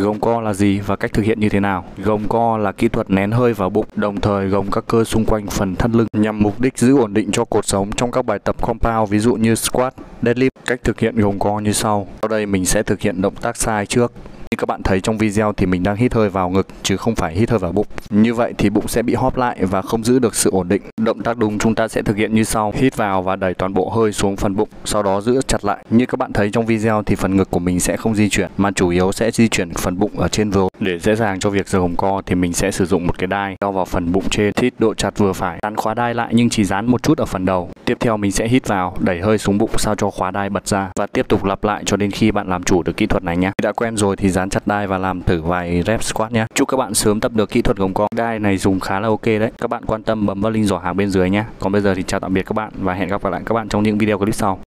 Gồng co là gì và cách thực hiện như thế nào? Gồng co là kỹ thuật nén hơi vào bụng, đồng thời gồng các cơ xung quanh phần thắt lưng nhằm mục đích giữ ổn định cho cột sống trong các bài tập compound ví dụ như squat, deadlift. Cách thực hiện gồng co như sau. Sau đây mình sẽ thực hiện động tác sai trước. Các bạn thấy trong video thì mình đang hít hơi vào ngực chứ không phải hít hơi vào bụng. Như vậy thì bụng sẽ bị hóp lại và không giữ được sự ổn định. Động tác đúng chúng ta sẽ thực hiện như sau. Hít vào và đẩy toàn bộ hơi xuống phần bụng, sau đó giữ chặt lại. Như các bạn thấy trong video thì phần ngực của mình sẽ không di chuyển mà chủ yếu sẽ di chuyển phần bụng ở trên vừa. Để dễ dàng cho việc giờ hồng co thì mình sẽ sử dụng một cái đai đo vào phần bụng trên, thít độ chặt vừa phải. Dán khóa đai lại nhưng chỉ dán một chút ở phần đầu. Tiếp theo mình sẽ hít vào, đẩy hơi xuống bụng sao cho khóa đai bật ra và tiếp tục lặp lại cho đến khi bạn làm chủ được kỹ thuật này nhé. Đã quen rồi thì dán chặt đai và làm thử vài rep squat nhé. Chúc các bạn sớm tập được kỹ thuật gồng co. Đai này dùng khá là ok đấy. Các bạn quan tâm bấm vào link giỏ hàng bên dưới nhé. Còn bây giờ thì chào tạm biệt các bạn và hẹn gặp lại các bạn trong những video clip sau.